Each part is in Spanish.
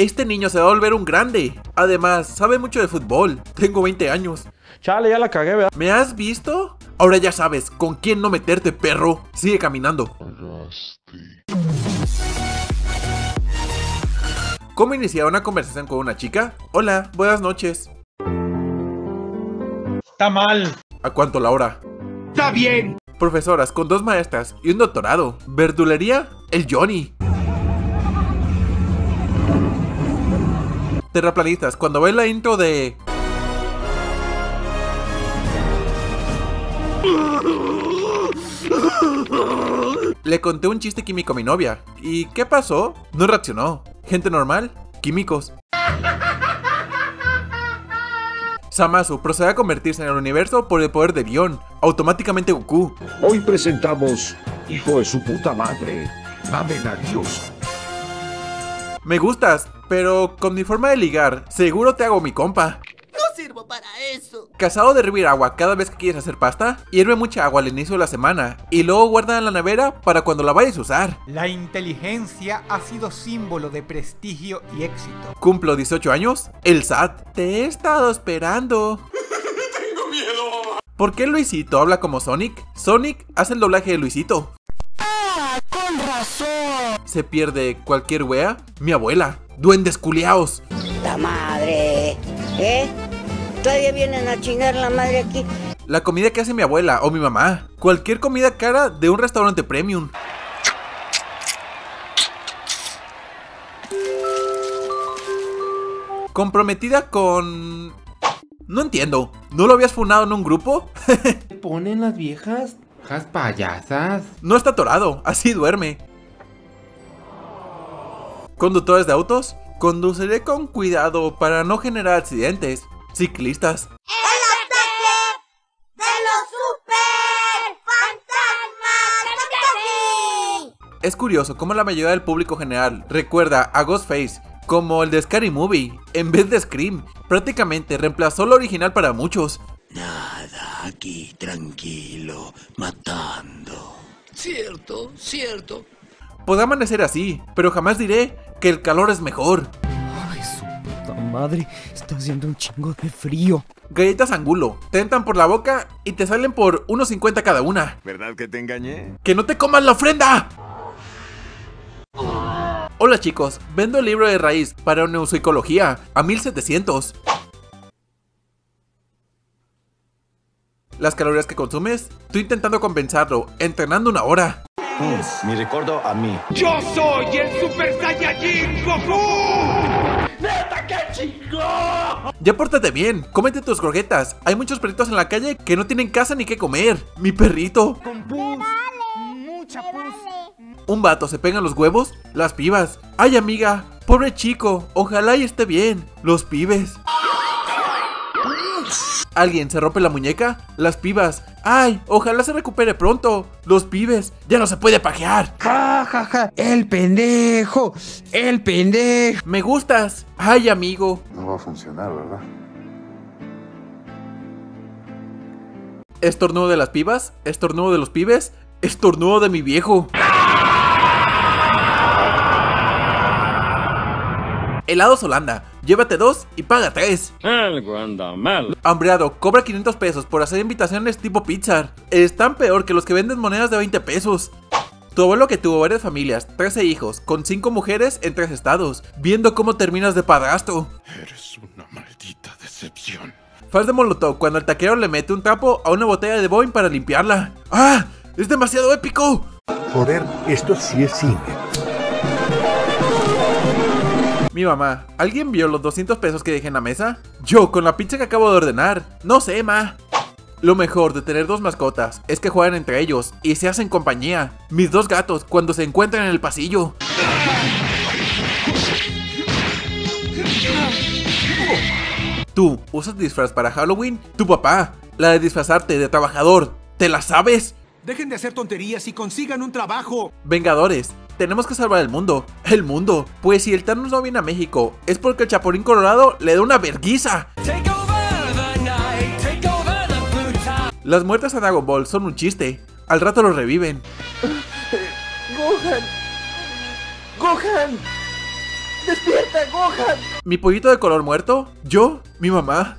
Este niño se va a volver un grande. Además, sabe mucho de fútbol. Tengo 20 años. Chale, ya la cagué, ¿verdad? ¿Me has visto? Ahora ya sabes con quién no meterte, perro. Sigue caminando. ¿Cómo iniciar una conversación con una chica? Hola, buenas noches. Está mal. ¿A cuánto la hora? Está bien. Profesoras con dos maestras y un doctorado. ¿Verdulería? El Johnny. Terraplanistas, cuando ve la intro de... Le conté un chiste químico a mi novia. ¿Y qué pasó? No reaccionó. Gente normal, químicos. Samasu procede a convertirse en el universo por el poder de Bion, automáticamente Goku. Hoy presentamos Hijo de su puta madre. Amen a Dios. Me gustas, pero con mi forma de ligar, seguro te hago mi compa. No sirvo para eso. Casado de hervir agua cada vez que quieres hacer pasta, hierve mucha agua al inicio de la semana y luego guarda en la nevera para cuando la vayas a usar. La inteligencia ha sido símbolo de prestigio y éxito. Cumplo 18 años, el SAT. Te he estado esperando. Tengo miedo. ¿Por qué Luisito habla como Sonic? Sonic hace el doblaje de Luisito. ¿Se pierde cualquier wea? Mi abuela. Duendes culiaos. ¡La madre! ¿Eh? ¿Todavía vienen a chingar la madre aquí? La comida que hace mi abuela o mi mamá. Cualquier comida cara de un restaurante premium. Comprometida con... No entiendo. ¿No lo habías funado en un grupo? ponen las viejas? ¿Jas payasas? No está atorado, así duerme. ¿Conductores de autos? Conduciré con cuidado para no generar accidentes. Ciclistas. ¡El ataque de los super fantasmas! Es curioso cómo la mayoría del público general recuerda a Ghostface como el de Scary Movie en vez de Scream. Prácticamente reemplazó lo original para muchos. Nada, aquí tranquilo, matando. Cierto, cierto. Podrá amanecer así, pero jamás diré que el calor es mejor. Ay, su puta madre, está haciendo un chingo de frío. Galletas angulo, te entran por la boca y te salen por 1.50 cada una. ¿Verdad que te engañé? ¡Que no te comas la ofrenda! Hola chicos, vendo el libro de raíz para neuropsicología a 1700. Las calorías que consumes, estoy intentando compensarlo, entrenando una hora. Mm, mi recuerdo a mí. Yo soy el Super Saiyajin Goku. ¡Neta, qué chingón! Ya pórtate bien, cómete tus croquetas. Hay muchos perritos en la calle que no tienen casa ni qué comer. Mi perrito. Con pus. Mucha pus. Un vato se pega en los huevos, las pibas. Ay amiga, pobre chico, ojalá y esté bien. Los pibes. Alguien se rompe la muñeca, las pibas. Ay, ojalá se recupere pronto. Los pibes, ya no se puede pajear. Ja, ja, ja, el pendejo, el pendejo. Me gustas. Ay, amigo. No va a funcionar, ¿verdad? Estornudo de las pibas, estornudo de los pibes, estornudo de mi viejo. Helados Holanda, llévate dos y paga tres. Algo anda mal. Hambreado, cobra 500 pesos por hacer invitaciones tipo pizza. Están peor que los que venden monedas de 20 pesos. Tu abuelo que tuvo varias familias, 13 hijos, con 5 mujeres en 3 estados, viendo cómo terminas de padrastro. Eres una maldita decepción. Faz de Molotov cuando el taquero le mete un trapo a una botella de Boeing para limpiarla. ¡Ah! ¡Es demasiado épico! Joder, esto sí es cine. Mi mamá, ¿alguien vio los 200 pesos que dejé en la mesa? Yo, con la pizza que acabo de ordenar. No sé, ma. Lo mejor de tener dos mascotas es que juegan entre ellos y se hacen compañía. Mis dos gatos cuando se encuentran en el pasillo. Tú, ¿usas disfraz para Halloween? Tu papá, la de disfrazarte de trabajador. ¿Te la sabes? Dejen de hacer tonterías y consigan un trabajo. Vengadores, tenemos que salvar el mundo. El mundo. Pues si el Thanos no viene a México, es porque el Chapulín Colorado le da una verguiza. Las muertes a Dragon Ball son un chiste. Al rato lo reviven. Gohan. Gohan. ¡Despierta, Gohan! ¿Mi pollito de color muerto? ¿Yo? ¿Mi mamá?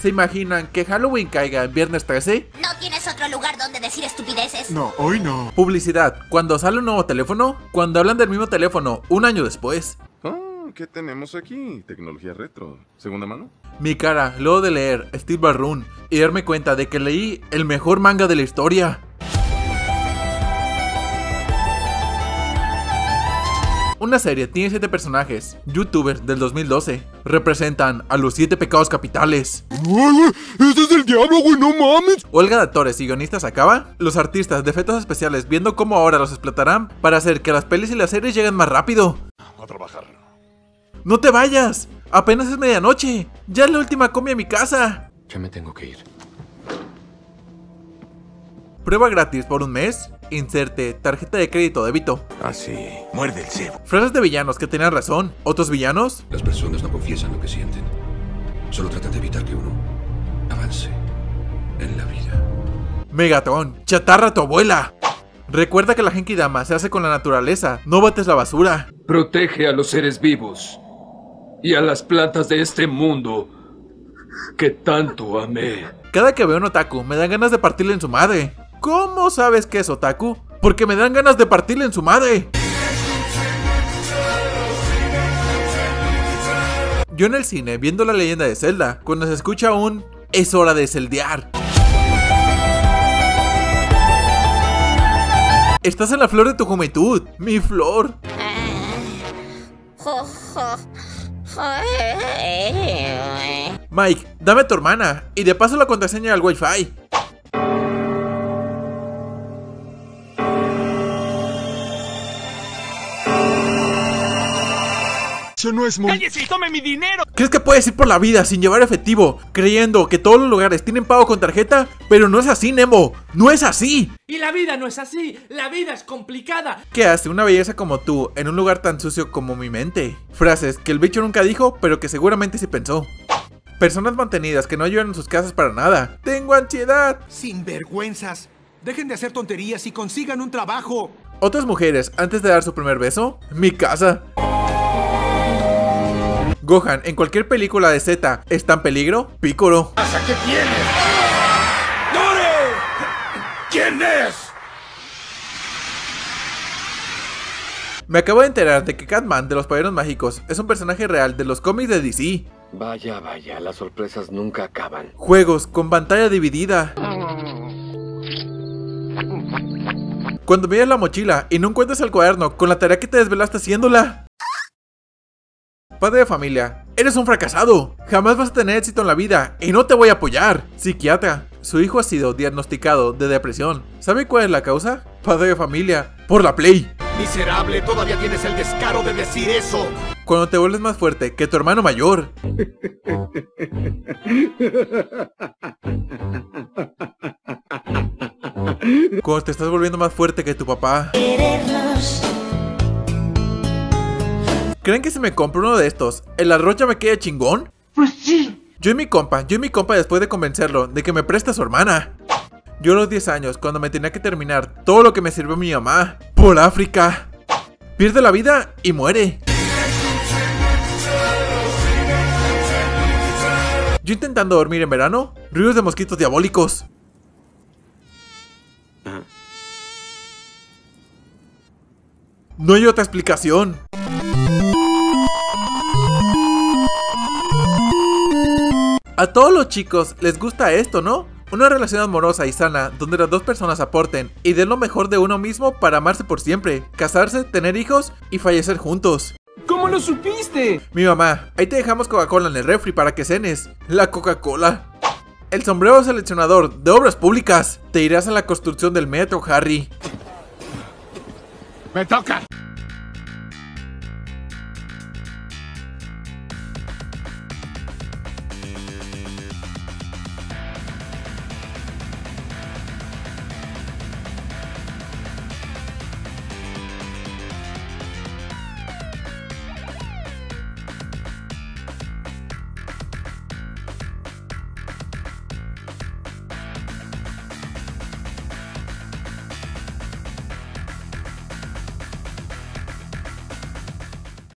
¿Se imaginan que Halloween caiga en viernes 13? ¿No tienes otro lugar decir estupideces? No, hoy no. Publicidad. Cuando sale un nuevo teléfono, cuando hablan del mismo teléfono un año después. Oh, ¿qué tenemos aquí? Tecnología retro. ¿Segunda mano? Mi cara, luego de leer Steve Barroon y darme cuenta de que leí el mejor manga de la historia. Una serie tiene 7 personajes, youtubers del 2012. Representan a los 7 pecados capitales. ¡Este es el diablo, güey! ¡No mames! Huelga de actores y guionistas acaba. Los artistas de efectos especiales viendo cómo ahora los explotarán para hacer que las pelis y las series lleguen más rápido. A trabajar. ¡No te vayas! Apenas es medianoche. Ya es la última comida a mi casa. Ya me tengo que ir. Prueba gratis por un mes. Inserte tarjeta de crédito débito. Así, muerde el cebo. Frases de villanos que tenían razón. ¿Otros villanos? Las personas no confiesan lo que sienten. Solo tratan de evitar que uno avance en la vida. Megatron, chatarra a tu abuela. Recuerda que la Genki Dama se hace con la naturaleza. No bates la basura. Protege a los seres vivos y a las plantas de este mundo que tanto amé. Cada que veo un otaku me dan ganas de partirle en su madre. ¿Cómo sabes que es otaku? Porque me dan ganas de partirle en su madre. Yo en el cine viendo la leyenda de Zelda, cuando se escucha un es hora de celdear. Estás en la flor de tu juventud, mi flor. Mike, dame a tu hermana y de paso la contraseña al wifi. Eso no es muy... ¡Cállese y tome mi dinero! ¿Crees que puedes ir por la vida sin llevar efectivo, creyendo que todos los lugares tienen pago con tarjeta? Pero no es así, Nemo. No es así. Y la vida no es así. La vida es complicada. ¿Qué hace una belleza como tú en un lugar tan sucio como mi mente? Frases que el bicho nunca dijo, pero que seguramente sí pensó. Personas mantenidas que no ayudan en sus casas para nada. Tengo ansiedad. Sin vergüenzas. Dejen de hacer tonterías y consigan un trabajo. Otras mujeres antes de dar su primer beso. Mi casa. Gohan en cualquier película de Z está en peligro. Piccolo. ¿Qué tienes? ¡Dore! ¿Quién es? Me acabo de enterar de que Catman de los Padrinos Mágicos es un personaje real de los cómics de DC. Vaya, vaya, las sorpresas nunca acaban. Juegos con pantalla dividida. Cuando miras la mochila y no encuentras el cuaderno con la tarea que te desvelaste haciéndola. Padre de familia, eres un fracasado. Jamás vas a tener éxito en la vida y no te voy a apoyar. Psiquiatra, su hijo ha sido diagnosticado de depresión. ¿Sabe cuál es la causa? Padre de familia, por la Play. Miserable, todavía tienes el descaro de decir eso. Cuando te vuelves más fuerte que tu hermano mayor. Cuando te estás volviendo más fuerte que tu papá. ¿Creen que si me compro uno de estos, el arroz ya me queda chingón? Pues sí. Yo y mi compa, yo y mi compa después de convencerlo de que me preste a su hermana. Yo a los 10 años, cuando me tenía que terminar todo lo que me sirvió mi mamá. Por África. Pierde la vida y muere. Yo intentando dormir en verano, ríos de mosquitos diabólicos. No hay otra explicación. A todos los chicos les gusta esto, ¿no? Una relación amorosa y sana donde las dos personas aporten y den lo mejor de uno mismo para amarse por siempre, casarse, tener hijos y fallecer juntos. ¿Cómo lo supiste? Mi mamá, ahí te dejamos Coca-Cola en el refri para que cenes. La Coca-Cola. El sombrero seleccionador de obras públicas. Te irás a la construcción del metro, Harry. ¡Me toca!